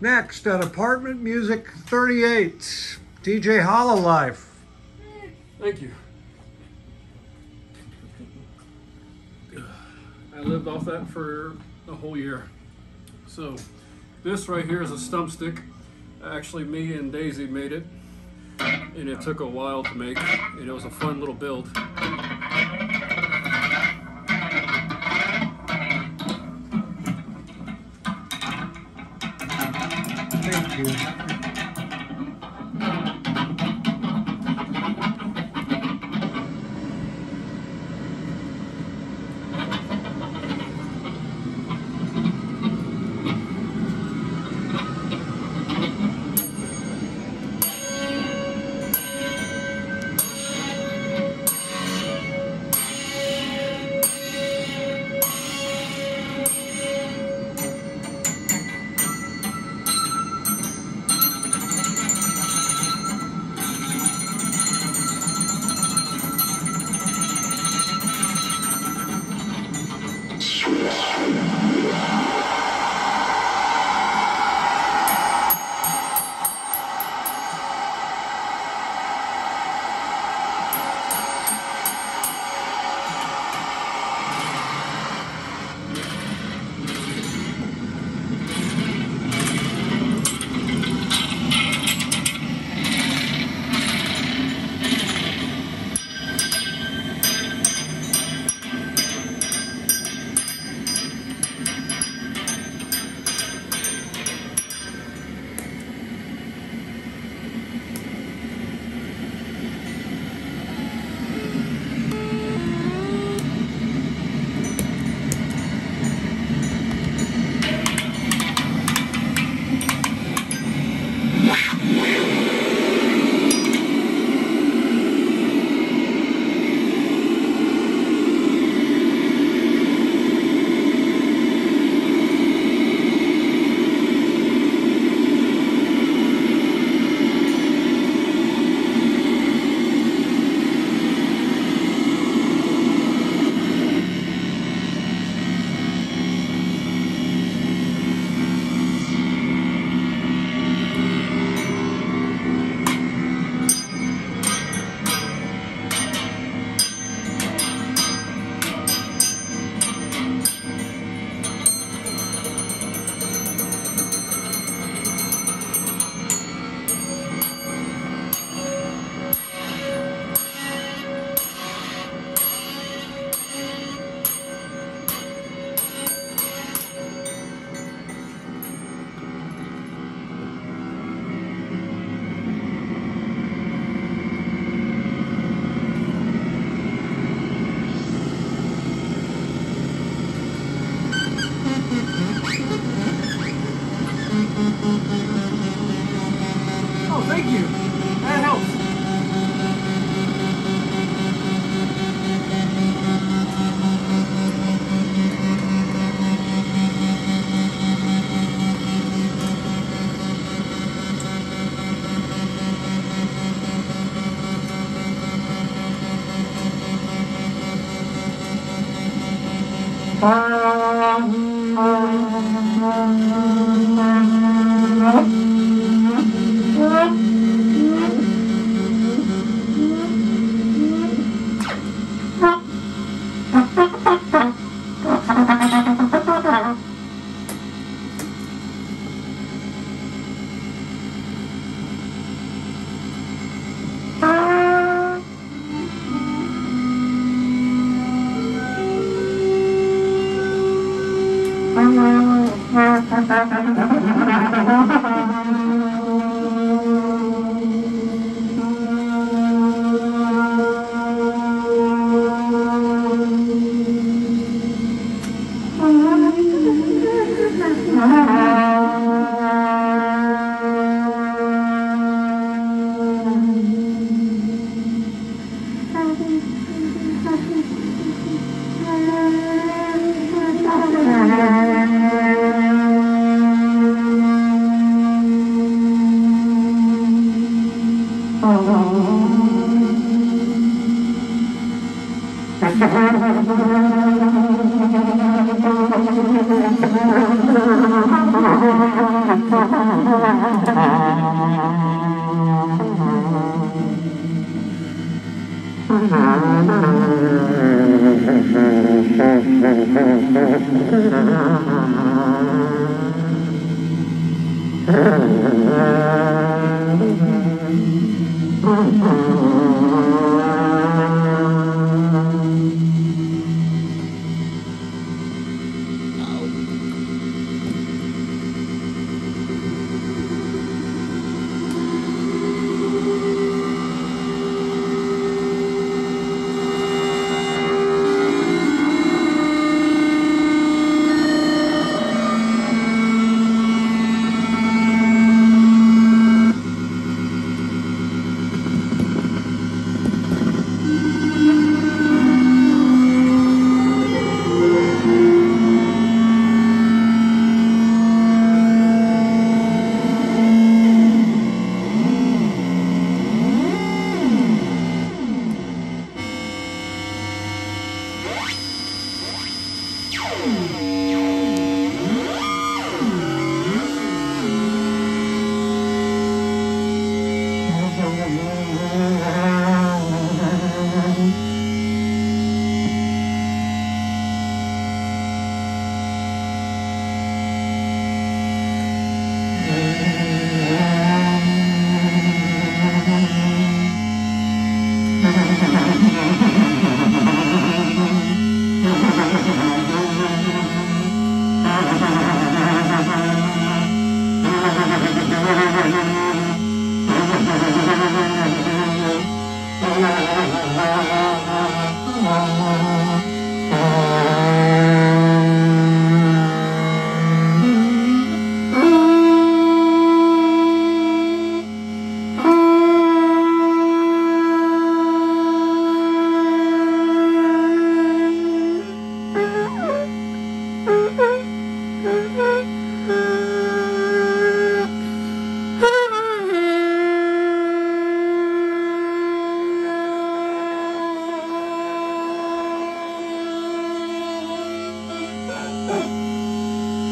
Next at Apartment Music 38, DJ Hollow Life. Thank you. I lived off that for a whole year. So, this right here is a stump stick. Actually, me and Daisy made it, and it took a while to make, and it was a fun little build. Obrigado. Thank you. Oh, thank you. Thank you. Mm-hmm.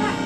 back.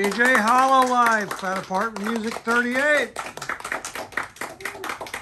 DJ Hollow Life at Apartment Music 38.